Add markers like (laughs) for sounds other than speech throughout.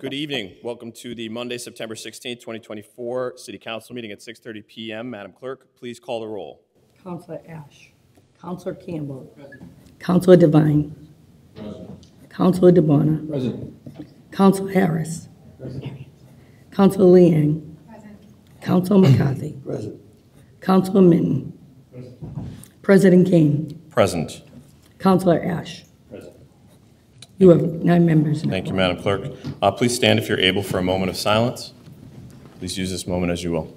Good evening. Welcome to the Monday, September 16th, 2024 City Council meeting at 6:30 PM. Madam Clerk, please call the roll. Counselor Ash. Counselor Campbell. Counselor Devine. Counselor DiBona. Present. Counselor Harris. Counselor Liang. Counselor McCarthy. Present. Counselor Minton. President Kane. Present. Counselor Ash. You have nine members now. Thank you, Madam Clerk. Uh, Please stand if you're able for a moment of silence. Please use this moment as you will.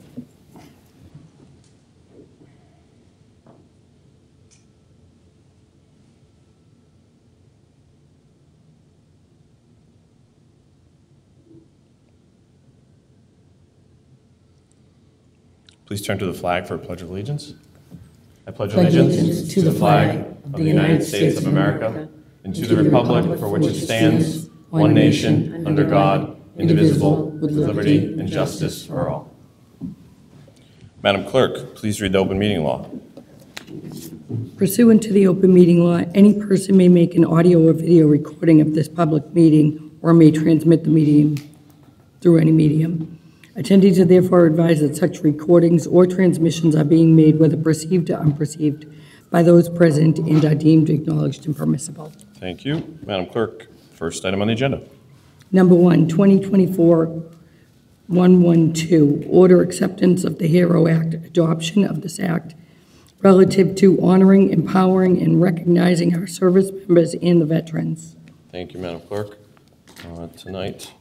Please turn to the flag for a pledge of allegiance. I pledge allegiance to the flag of the United States of America and to the republic for which it stands, one nation, under God, indivisible, with liberty and justice for all. Madam Clerk, please read the open meeting law. Pursuant to the open meeting law, any person may make an audio or video recording of this public meeting or may transmit the meeting through any medium. Attendees are therefore advised that such recordings or transmissions are being made, whether perceived or unperceived, by those present and are deemed acknowledged and permissible. Thank you. Madam Clerk, first item on the agenda. Number one, 2024-112, order acceptance of the HERO Act, adoption of this act relative to honoring, empowering, and recognizing our service members and the veterans. Thank you, Madam Clerk. Uh, Tonight,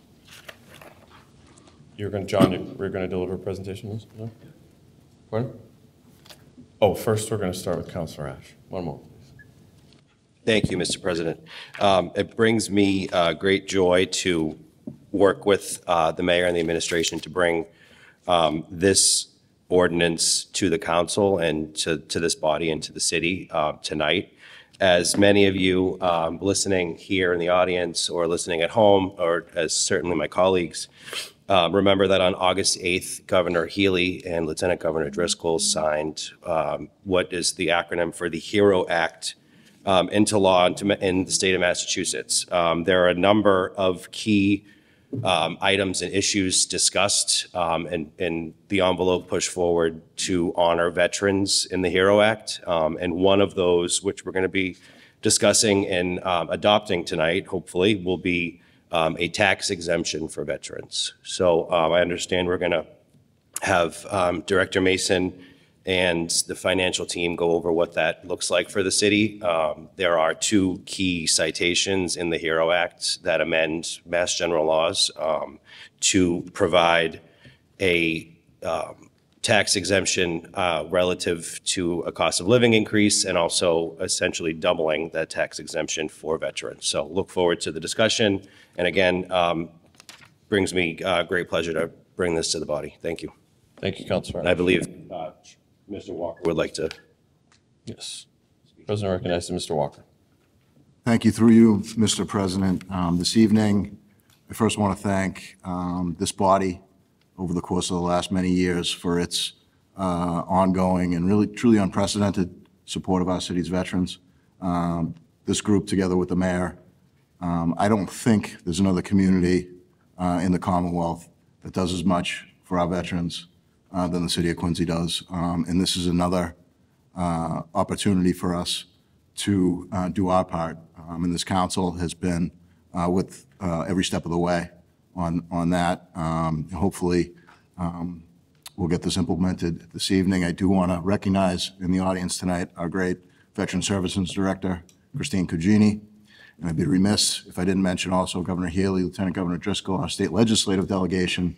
you're going, to John, you- we're going to deliver a presentation? No? Pardon? Oh, first, we're going to start with Counselor Ash. One moment, please. Thank you, Mr. President. Um, It brings me uh, great joy to work with uh, the mayor and the administration to bring um, this ordinance to the council and to, to this body and to the city uh, tonight. As many of you um, listening here in the audience or listening at home, or as certainly my colleagues, um, Remember that on August 8th, Governor Healey and Lieutenant Governor Driscoll signed um, what is the acronym for the HERO Act um, into law into in the state of Massachusetts. Um, There are a number of key um, items and issues discussed um, and and the envelope pushed forward to honor veterans in the HERO Act. And one of those, which we're going to be discussing and adopting tonight, hopefully, will be um, a tax exemption for veterans. So um, I understand we're going to have um, Director Mason and the financial team go over what that looks like for the city. Um, There are two key citations in the HERO Act that amend Mass General laws um, to provide a um, tax exemption uh, relative to a cost of living increase and also essentially doubling that tax exemption for veterans. So look forward to the discussion. And again, um, brings me uh, great pleasure to bring this to the body. Thank you. Thank you, Counselor And I believe uh, Mr. Walker would like to. Yes. President recognizes Mr. Walker. Thank you through you, Mr. President. Um, This evening, I first want to thank um, this body over the course of the last many years for its uh, ongoing and really truly unprecedented support of our city's veterans. Um, This group, together with the mayor, um, I don't think there's another community uh, in the Commonwealth that does as much for our veterans uh, than the city of Quincy does. Um, And this is another uh, opportunity for us to uh, do our part. Um, And this council has been uh, with uh, every step of the way on, on that. Um, Hopefully, um, we'll get this implemented this evening. I do want to recognize in the audience tonight our great Veteran Services Director, Christine Cugini. And I'd be remiss if I didn't mention also Governor Healey, Lieutenant Governor Driscoll, our state legislative delegation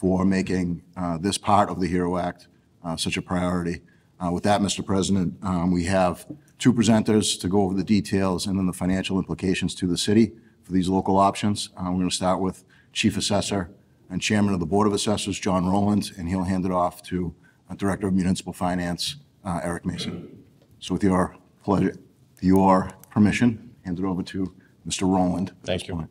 for making uh, this part of the HERO Act uh, such a priority. Uh, With that, Mr. President, um, we have two presenters to go over the details and then the financial implications to the city for these local options. Uh, We're going to start with Chief Assessor and Chairman of the Board of Assessors, John Rowland, and he'll hand it off to uh, Director of Municipal Finance, uh, Eric Mason. So with your pleasure, your permission, hand it over to Mr. Rowland. Thank you. point.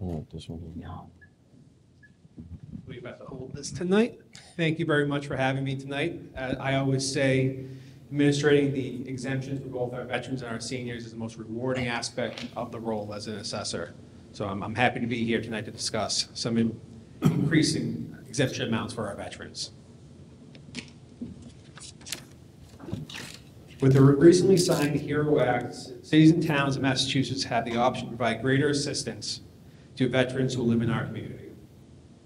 This one. We have to hold this tonight. Thank you very much for having me tonight. Uh, I always say, administrating the exemptions for both our veterans and our seniors is the most rewarding aspect of the role as an assessor. So I'm, I'm happy to be here tonight to discuss some in- increasing exemption amounts for our veterans. With the recently signed HERO Act, cities and towns in Massachusetts have the option to provide greater assistance to veterans who live in our community.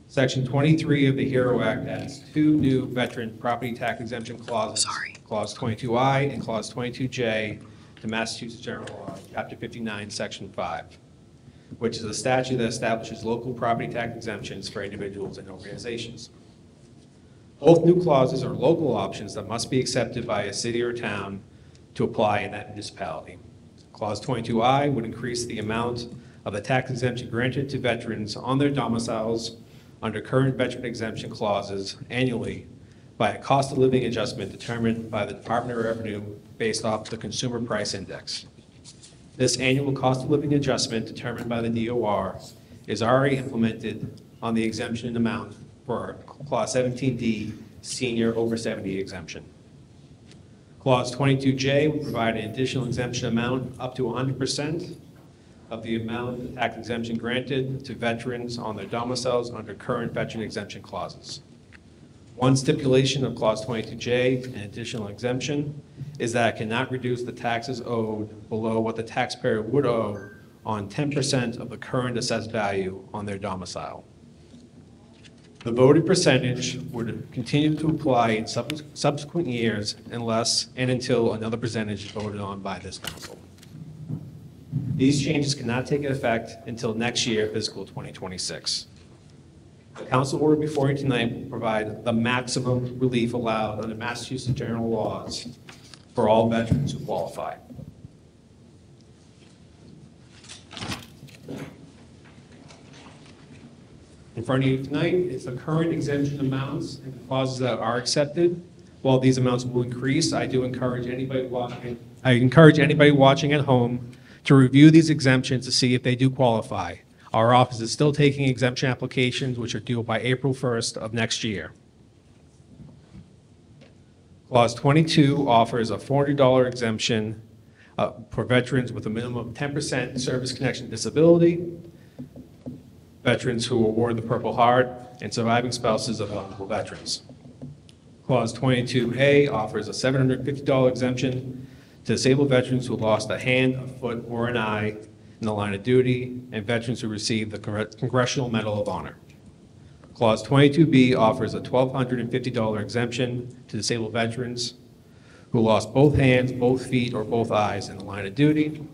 Section 23 of the HERO Act adds two new veteran property tax exemption clauses. Clause 22I and Clause 22J to Massachusetts General Law, Chapter 59, Section 5, which is a statute that establishes local property tax exemptions for individuals and organizations. Both new clauses are local options that must be accepted by a city or town to apply in that municipality. Clause 22I would increase the amount of the tax exemption granted to veterans on their domiciles under current veteran exemption clauses annually by a cost of living adjustment determined by the Department of Revenue based off the Consumer Price Index. This annual cost of living adjustment determined by the DOR is already implemented on the exemption amount for Clause 17D, senior over 70 exemption. Clause 22J would provide an additional exemption amount up to 100% of the amount of tax exemption granted to veterans on their domiciles under current veteran exemption clauses. One stipulation of Clause 22J, an additional exemption, is that it cannot reduce the taxes owed below what the taxpayer would owe on 10% of the current assessed value on their domicile. The voted percentage would continue to apply in sub- subsequent years unless and until another percentage is voted on by this council. These changes cannot take effect until next year, fiscal 2026. The council order before you tonight will provide the maximum relief allowed under Massachusetts general laws for all veterans who qualify. In front of you tonight is the current exemption amounts and the clauses that are accepted. While these amounts will increase, I do encourage anybody watching, I encourage anybody watching at home to review these exemptions to see if they do qualify. Our office is still taking exemption applications, which are due by April 1st of next year. Clause 22 offers a $400 exemption uh, for veterans with a minimum of 10% service connection disability, veterans who award the Purple Heart, and surviving spouses of eligible veterans. Clause 22A offers a $750 exemption to disabled veterans who lost a hand, a foot, or an eye in the line of duty, and veterans who received the Congressional Medal of Honor. Clause 22B offers a $1,250 exemption to disabled veterans who lost both hands, both feet, or both eyes in the line of duty.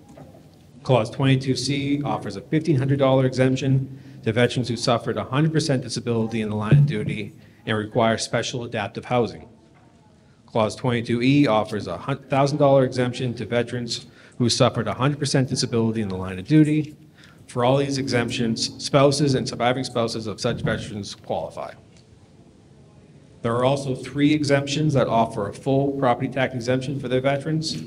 Clause 22C offers a $1,500 exemption to veterans who suffered 100% disability in the line of duty and require special adaptive housing. Clause 22E offers a hun- $1,000 exemption to veterans who suffered 100% disability in the line of duty. For all these exemptions, spouses and surviving spouses of such veterans qualify. There are also three exemptions that offer a full property tax exemption for their veterans.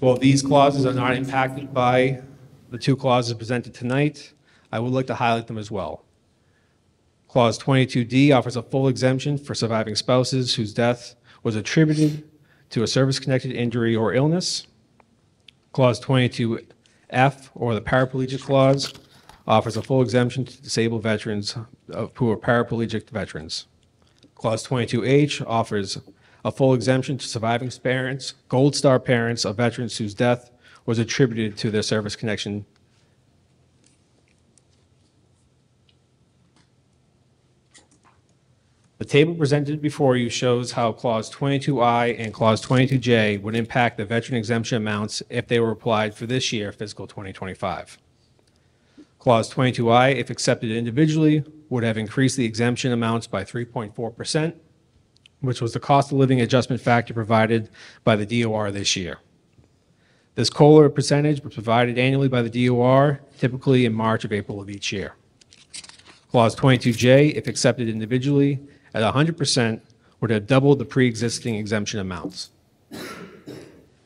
While these clauses are not impacted by the two clauses presented tonight, I would like to highlight them as well. Clause 22D offers a full exemption for surviving spouses whose death was attributed to a service-connected injury or illness. Clause 22F, or the paraplegic clause, offers a full exemption to disabled veterans uh, who are paraplegic veterans. Clause 22H offers a full exemption to surviving parents, Gold Star parents of veterans whose death was attributed to their service connection The table presented before you shows how Clause 22I and Clause 22J would impact the veteran exemption amounts if they were applied for this year, fiscal 2025. Clause 22I, if accepted individually, would have increased the exemption amounts by 3.4%, which was the cost of living adjustment factor provided by the DOR this year. This COLA percentage was provided annually by the DOR, typically in March of April of each year. Clause 22J, if accepted individually, at 100%, would to double the pre-existing exemption amounts.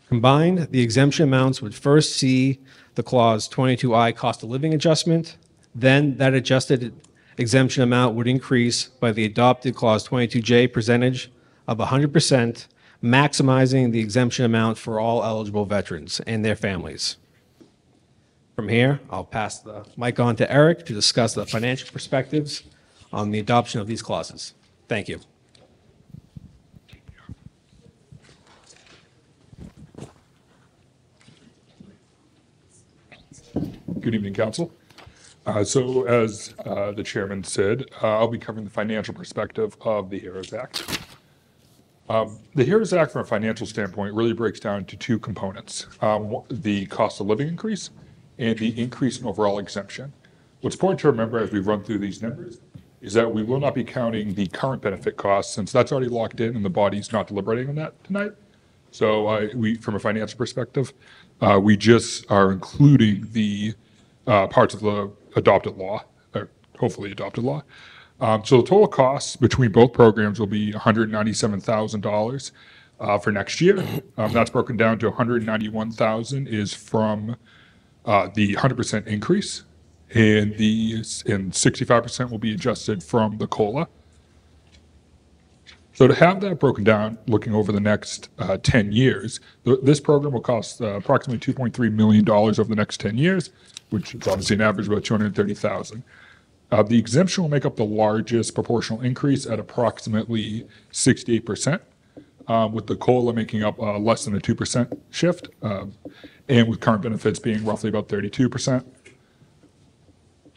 Combined, the exemption amounts would first see the Clause 22I cost of living adjustment, then that adjusted exemption amount would increase by the adopted Clause 22J percentage of 100% maximizing the exemption amount for all eligible veterans and their families. From here, I'll pass the mic on to Eric to discuss the financial perspectives on the adoption of these clauses. Thank you. Good evening, council. Uh, So as uh, the chairman said, uh, I'll be covering the financial perspective of the HEROES Act. Um, The HEROES Act, from a financial standpoint, really breaks down to two components. Um, The cost of living increase and the increase in overall exemption. What's important to remember as we run through these numbers is that we will not be counting the current benefit costs, since that's already locked in and the body's not deliberating on that tonight. So uh, we, from a financial perspective, uh, we just are including the uh, parts of the adopted law, or hopefully adopted law. Um, So the total costs between both programs will be $197,000 uh, for next year. Um, That's broken down to 191,000 dollars is from uh, the 100% increase, and the, and 65% will be adjusted from the COLA. So to have that broken down, looking over the next uh, 10 years, th- this program will cost uh, approximately 2.3 million dollars over the next 10 years, which is obviously an average of about 230,000. Uh, the exemption will make up the largest proportional increase at approximately 68%, um, with the COLA making up uh, less than a 2% shift, um, and with current benefits being roughly about 32%.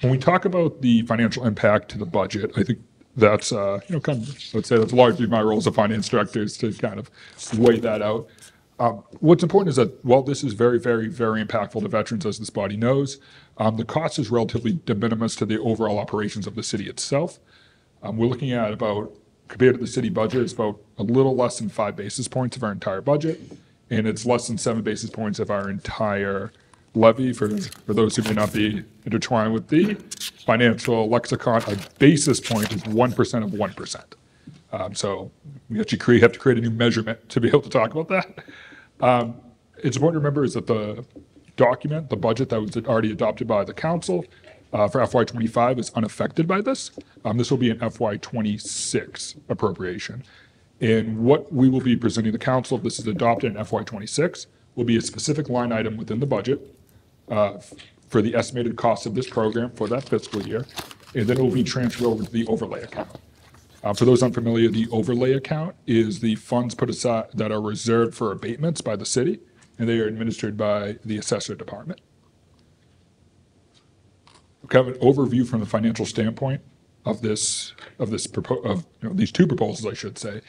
When we talk about the financial impact to the budget, I think that's, uh, you know, kind of, let's say that's largely my role as a finance director is to kind of weigh that out. Um, what's important is that while this is very, very, very impactful to veterans, as this body knows, um, the cost is relatively de minimis to the overall operations of the city itself. Um, we're looking at about, compared to the city budget, it's about a little less than five basis points of our entire budget, and it's less than seven basis points of our entire levy. For, for those who may not be intertwined with the financial lexicon, a basis point is 1% of 1%. Um, so we actually create, have to create a new measurement to be able to talk about that. Um, it's important to remember is that the document, the budget that was already adopted by the council uh, for FY25 is unaffected by this. Um, this will be an FY26 appropriation. And what we will be presenting the council, if this is adopted in FY26, will be a specific line item within the budget uh, for the estimated cost of this program for that fiscal year, and then it will be transferred over to the overlay account. Uh, For those unfamiliar, the overlay account is the funds put aside that are reserved for abatements by the city, and they are administered by the assessor department. Kind of an overview from the financial standpoint of this, of this, of, you know, these two proposals, I should say,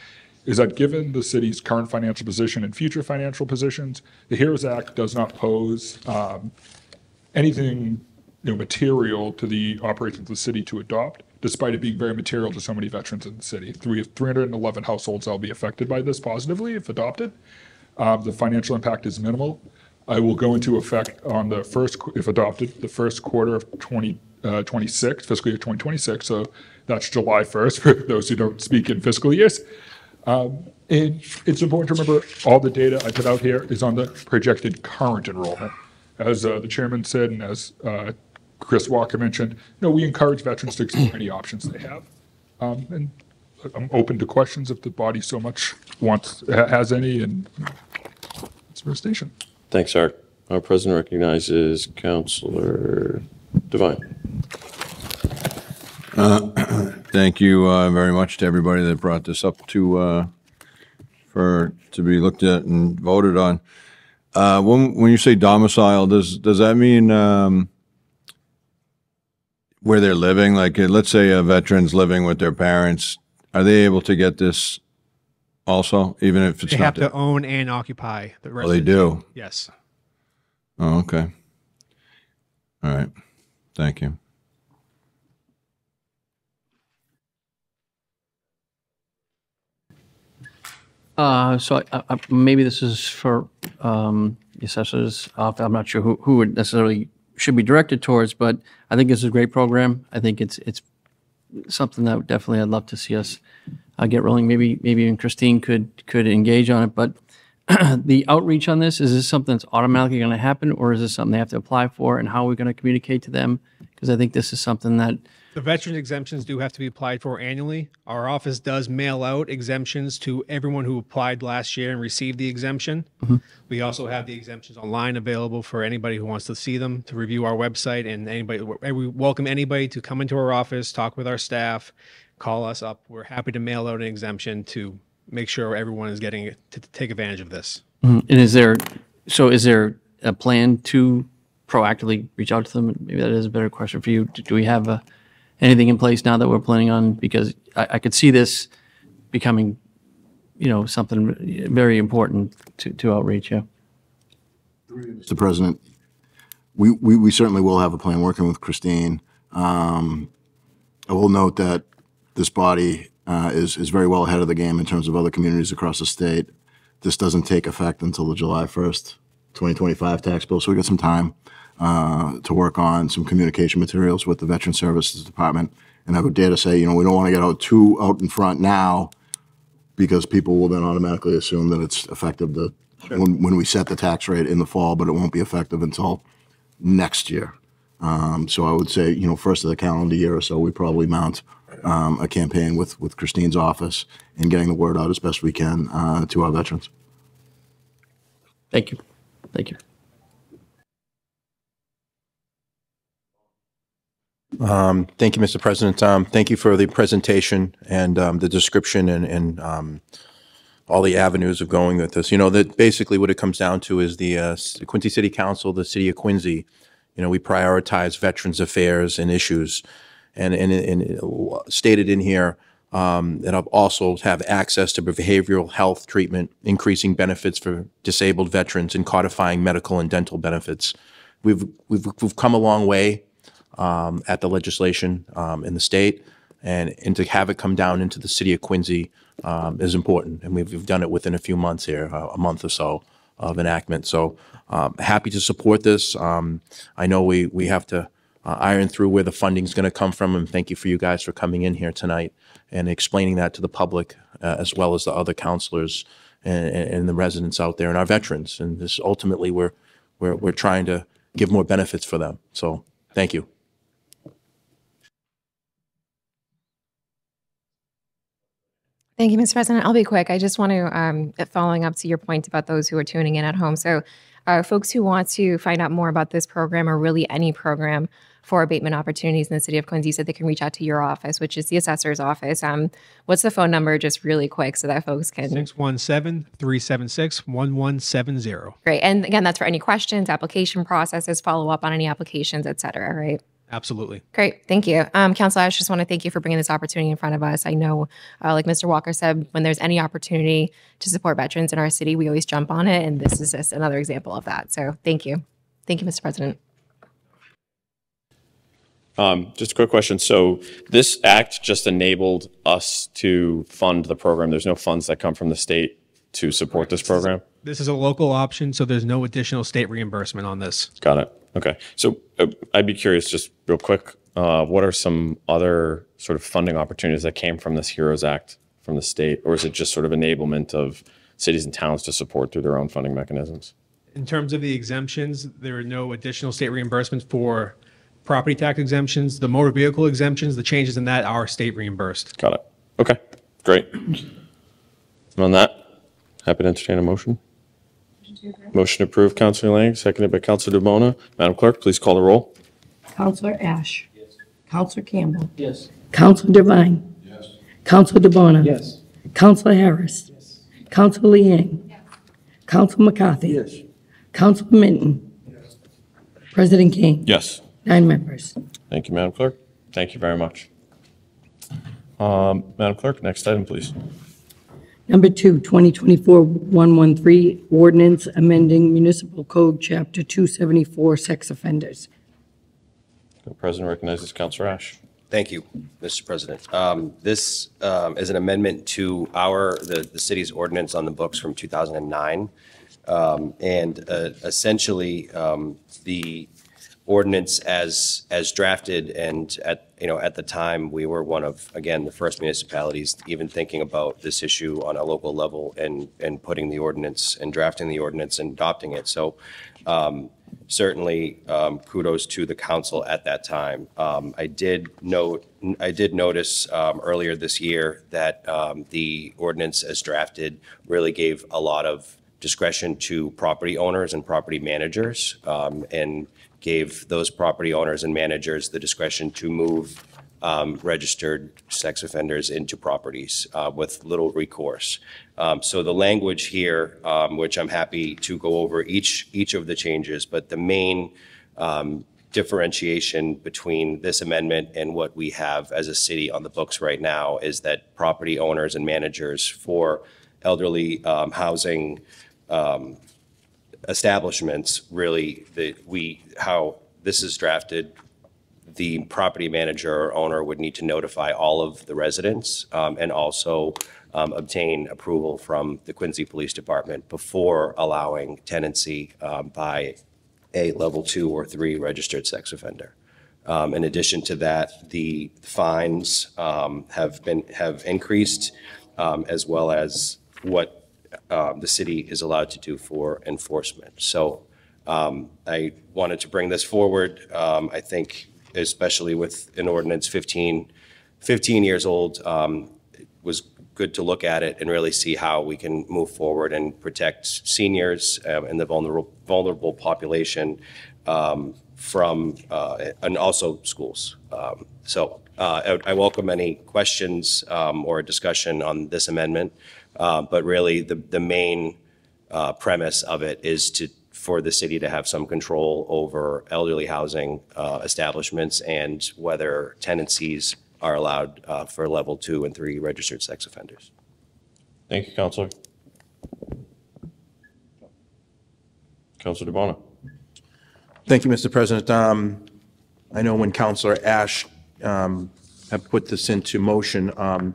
is that given the city's current financial position and future financial positions, the HEROES Act does not pose um, anything, you know, material to the operations of the city to adopt, despite it being very material to so many veterans in the city. Three, 311 households will be affected by this positively if adopted. Um, the financial impact is minimal. I will go into effect on the first, if adopted, the first quarter of 2026, fiscal year 2026. So that's July 1st (laughs) for those who don't speak in fiscal years. Um, And it's important to remember, all the data I put out here is on the projected current enrollment. As uh, the chairman said, and as uh, Chris Walker mentioned, you know, we encourage veterans to explore any options they have. Um, And I'm open to questions if the body so much wants, has any, and it's a station. Thanks, Art. Our president recognizes Counselor Devine. Thank you uh, very much to everybody that brought this up to, uh, for, to be looked at and voted on. Uh, When, when you say domicile, does, does that mean um, where they're living? Like, uh, let's say a veteran's living with their parents, are they able to get this also, even if it's They not? have their- to own and occupy the Oh, they residence. do? Yes. Oh, okay. All right. Thank you. Uh, So I- I- maybe this is for um, the assessors. office. I'm not sure who who it necessarily should be directed towards, but I think it's a great program. I think it's it's something that definitely I'd love to see us uh, get rolling. Maybe maybe even Christine could could engage on it. But (clears throat) the outreach on this, is this something that's automatically going to happen, or is this something they have to apply for, and how are we going to communicate to them? Because I think this is something that, The veteran exemptions do have to be applied for annually. Our office does mail out exemptions to everyone who applied last year and received the exemption. We also have the exemptions online available for anybody who wants to see them, to review our website, and anybody, we welcome anybody to come into our office, talk with our staff, call us up. We're happy to mail out an exemption to make sure everyone is getting, it to take advantage of this. and is there, so is there a plan to proactively reach out to them? Maybe that is a better question for you. Do do we have uh, anything in place now that we're planning on? Because I, I could see this becoming, you know, something very important to, to outreach, yeah. Mr. President, we, we, we certainly will have a plan working with Christine. Um, I will note that this body uh, is, is very well ahead of the game in terms of other communities across the state. This doesn't take effect until the July 1st, 2025 tax bill, so we got some time uh, to work on some communication materials with the Veteran Services Department. And I would dare to say, you know, we don't want to get out too out in front now because people will then automatically assume that it's effective the, when, when we set the tax rate in the fall, but it won't be effective until next year. Um, so I would say, you know, first of the calendar year or so, we probably mount um, a campaign with, with Christine's office and getting the word out as best we can uh, to our veterans. Thank you. Thank you. Thank you, Mr. President. Um, Thank you for the presentation and um, the description and, and um, all the avenues of going with this. You know, that basically what it comes down to is the uh, Quincy City Council, the city of Quincy, you know, we prioritize veterans affairs and issues. And, and, and stated in here, um, that I'll also have access to behavioral health treatment, increasing benefits for disabled veterans and codifying medical and dental benefits. We've, we've, we've come a long way um, at the legislation um, in the state, and, and to have it come down into the city of Quincy um, is important. And we've, we've done it within a few months here, uh, a month or so of enactment. So um, happy to support this. Um, I know we, we have to uh, iron through where the funding's going to come from, and thank you for you guys for coming in here tonight and explaining that to the public uh, as well as the other counselors and, and the residents out there and our veterans. And this ultimately we're, we're, we're trying to give more benefits for them. So thank you. Thank you, Mr. President. I'll be quick. I just want to, um, following up to your point about those who are tuning in at home. So, uh, folks who want to find out more about this program or really any program for abatement opportunities in the city of Quincy, so they can reach out to your office, which is the assessor's office. Um, what's the phone number, just really quick, so that folks can 617 376 1170. great. And again, that's for any questions, application processes, follow up on any applications, et cetera. Right. Absolutely. Great, thank you. Um, Council, I just want to thank you for bringing this opportunity in front of us. I know, uh, like Mr. Walker said, when there's any opportunity to support veterans in our city, we always jump on it, and this is just another example of that. So thank you. Thank you, Mr. President. Um, Just a quick question. So this act just enabled us to fund the program. There's no funds that come from the state to support this program? This is a local option, so there's no additional state reimbursement on this. Got it. Okay. So uh, I'd be curious, just real quick, uh, what are some other sort of funding opportunities that came from this HEROES Act from the state? Or is it just sort of enablement of cities and towns to support through their own funding mechanisms? In terms of the exemptions, there are no additional state reimbursements for property tax exemptions. The motor vehicle exemptions, the changes in that are state reimbursed. Got it. Okay, great. On that, happy to entertain a motion. Motion approved, Counselor Liang, seconded by Counselor DiBona. Madam Clerk, please call the roll. Counselor Ash. Yes. Counselor Campbell. Yes. Counselor Devine. Yes. Counselor DiBona. Yes. Counselor Harris. Yes. Counselor Liang. Yes. Counselor McCarthy. Yes. Counselor Minton. Yes. President King. Yes. Nine members. Thank you, Madam Clerk. Thank you very much. Um, Madam Clerk, next item, please. Number two, 2024-113, ordinance amending municipal code, chapter 274, sex offenders. The President recognizes Counselor Ash. Thank you, Mr. President. Um, This um, is an amendment to our, the, the city's ordinance on the books from 2009. Um, And uh, essentially, um, the ordinance as, as drafted and at you know, at the time, we were one of, again, the first municipalities even thinking about this issue on a local level and, and putting the ordinance and drafting the ordinance and adopting it. So um, certainly um, kudos to the council at that time. Um, I did note, I did notice um, earlier this year that um, the ordinance as drafted really gave a lot of discretion to property owners and property managers um, and gave those property owners and managers the discretion to move um, registered sex offenders into properties uh, with little recourse. Um, So the language here, um, which I'm happy to go over each, each of the changes, but the main um, differentiation between this amendment and what we have as a city on the books right now is that property owners and managers for elderly um, housing um, establishments, really, that we, how this is drafted, the property manager or owner would need to notify all of the residents um, and also um, obtain approval from the Quincy Police Department before allowing tenancy um, by a level two or three registered sex offender. Um, In addition to that, the fines um, have been, have increased, um, as well as what um, the city is allowed to do for enforcement. So um, I wanted to bring this forward. Um, I think especially with an ordinance 15, 15 years old, um, it was good to look at it and really see how we can move forward and protect seniors um, and the vulnerable, vulnerable population um, from, uh, and also schools. So uh, I I welcome any questions or discussion on this amendment. Uh, But really, the, the main uh, premise of it is to, for the city to have some control over elderly housing uh, establishments and whether tenancies are allowed uh, for level two and three registered sex offenders. Thank you, Counselor. Counselor DiBona. Thank you, Mr. President. Um, I know when Counselor Ash um, had put this into motion, um,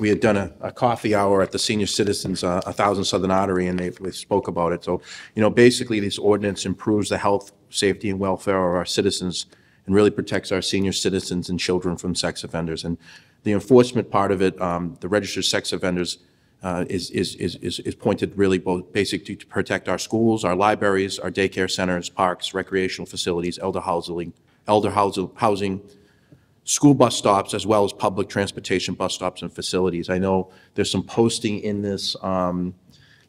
we had done a a coffee hour at the Senior Citizens, uh, a Thousand Southern Artery, and they they spoke about it. So, you know, basically, this ordinance improves the health, safety, and welfare of our citizens and really protects our senior citizens and children from sex offenders. And the enforcement part of it, um, the registered sex offenders, uh, is, is, is, is is pointed really both basically to protect our schools, our libraries, our daycare centers, parks, recreational facilities, elder housing, elder housing, housing, school bus stops, as well as public transportation bus stops and facilities. I know there's some posting in this, um,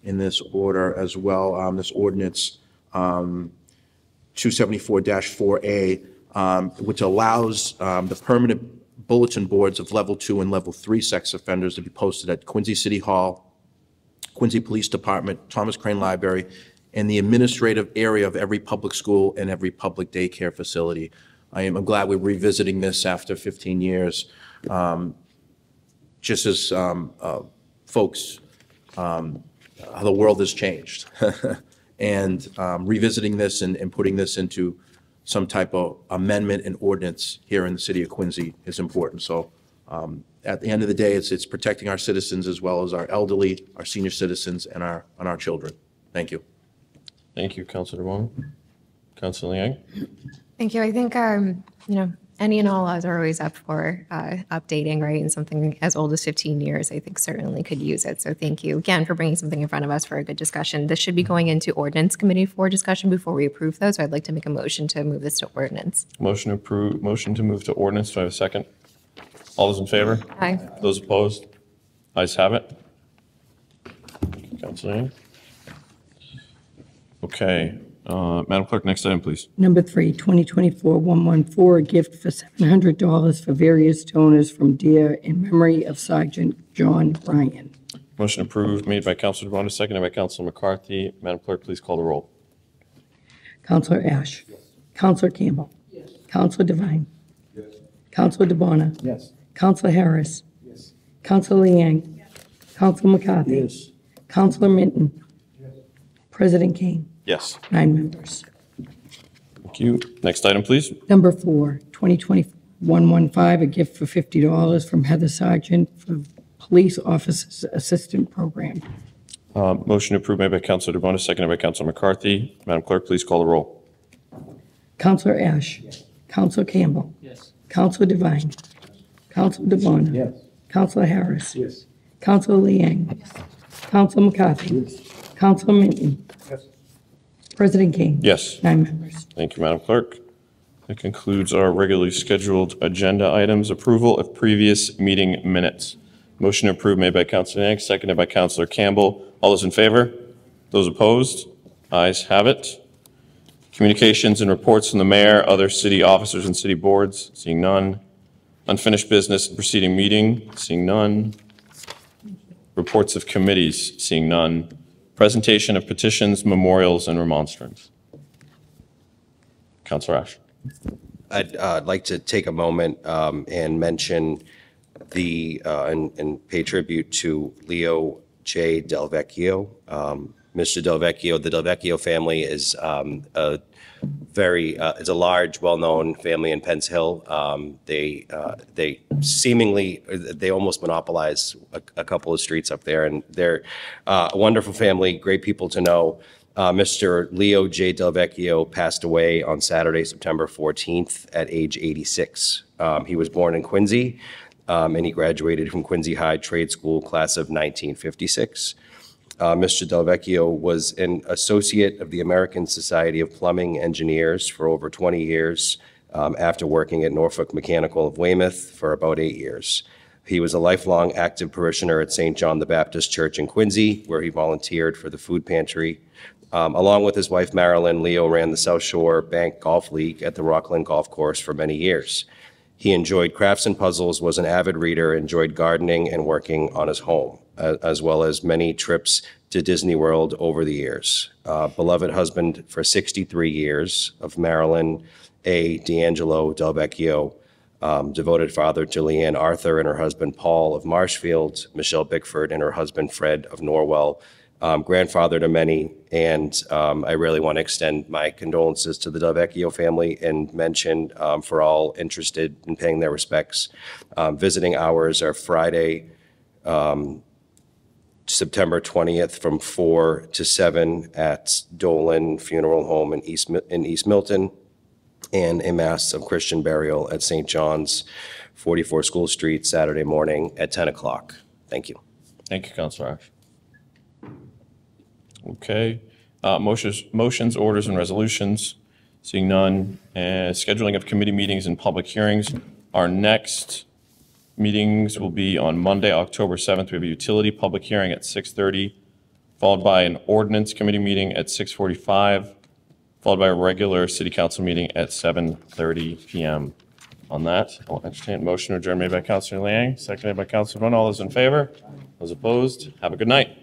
in this order as well, um, this ordinance, um, 274-4A, um, which allows um, the permanent bulletin boards of level two and level three sex offenders to be posted at Quincy City Hall, Quincy Police Department, Thomas Crane Library, and the administrative area of every public school and every public daycare facility. I am I'm glad we're revisiting this after 15 years. Um, Just as um, uh, folks, um, how the world has changed. (laughs) And um, revisiting this and and putting this into some type of amendment and ordinance here in the city of Quincy is important. So um, at the end of the day, it's, it's protecting our citizens as well as our elderly, our senior citizens, and our, and our children. Thank you. Thank you, Counselor DiBona. Counselor Liang. Thank you. I think, um, you know, any and all laws are always up for uh, updating, right? And something as old as 15 years, I think certainly could use it. So thank you again for bringing something in front of us for a good discussion. This should be going into ordinance committee for discussion before we approve those. So I'd like to make a motion to move this to ordinance. Motion to approve, motion to move to ordinance. Do I have a second? All those in favor? Aye. Those opposed? Ayes have it. Counselor Okay, uh, Madam Clerk, next item, please. Number three, 2024-114, a gift for $700 for various donors from Dear in memory of Sergeant John Ryan. Motion approved, made by Counselor DiBona, seconded by Counselor McCarthy. Madam Clerk, please call the roll. Counselor Ash. Counselor Campbell. Yes. Counselor Devine. Yes. Counselor DiBona. Yes. Counselor Harris. Yes. Counselor Liang. Yes. Counselor McCarthy. Yes. Counselor Minton. President Kane. Yes. Nine members. Thank you. Next item, please. Number four, 2020-115, a gift for $50 from Heather Sargent for Police Officers Assistant Program. Uh, Motion approved, made by Counselor DiBona, seconded by Counselor McCarthy. Madam Clerk, please call the roll. Counselor Ash. Counselor Campbell. Yes. Counselor Devine. Counselor DiBona. Yes. Counselor Harris. Yes. Counselor Liang. Counselor McCarthy. Counselor Minton. President King. Yes. Nine members. Thank you, Madam Clerk. That concludes our regularly scheduled agenda items. Approval of previous meeting minutes. Motion approved made by Counselor Yang, seconded by Councilor Campbell. All those in favor? Those opposed? Ayes have it. Communications and reports from the mayor, other city officers and city boards, seeing none. Unfinished business and preceding meeting, seeing none. Reports of committees, seeing none. Presentation of petitions, memorials, and remonstrance. Councilor Ash. I'd uh, like to take a moment um, and mention the, uh, and and pay tribute to Leo J. Del Vecchio. Um, Mr. Del Vecchio, the Del Vecchio family is um, a very, uh, is a large, well-known family in Penns Hill. Um, They, uh, they seemingly, they almost monopolize a a couple of streets up there, and they're uh, a wonderful family, great people to know. Uh, Mr. Leo J. Delvecchio passed away on Saturday, September 14th, at age 86. Um, He was born in Quincy, um, and he graduated from Quincy High Trade School, class of 1956. Uh, Mr. Delvecchio was an associate of the American Society of Plumbing Engineers for over 20 years, um, after working at Norfolk Mechanical of Weymouth for about eight years. He was a lifelong active parishioner at St. John the Baptist Church in Quincy, where he volunteered for the food pantry. Um, Along with his wife Marilyn, Leo ran the South Shore Bank Golf League at the Rockland Golf Course for many years. He enjoyed crafts and puzzles, was an avid reader, enjoyed gardening and working on his home, as well as many trips to Disney World over the years. Uh, Beloved husband for 63 years of Marilyn A. D'Angelo Del Vecchio, um, devoted father to Leanne Arthur and her husband Paul of Marshfield, Michelle Bickford and her husband Fred of Norwell, um, grandfather to many, and um, I really want to extend my condolences to the Del Vecchio family and mention um, for all interested in paying their respects, um, visiting hours are Friday, um, September 20th from 4 to 7 at Dolan Funeral Home in East, in East Milton, and a mass of Christian burial at St. John's, 44 School Street, Saturday morning at 10 o'clock. Thank you. Thank you, Counselor Ash. Okay, uh, motions, motions, orders, and resolutions. Seeing none, and scheduling of committee meetings and public hearings. Our next meetings will be on Monday, October 7th. We have a utility public hearing at 6:30, followed by an ordinance committee meeting at 6:45, followed by a regular city council meeting at 7:30 PM. On that, I'll entertain a motion to adjourn made by Counselor Liang, seconded by Counselor Vaughn. All those in favor? Those opposed? Have a good night.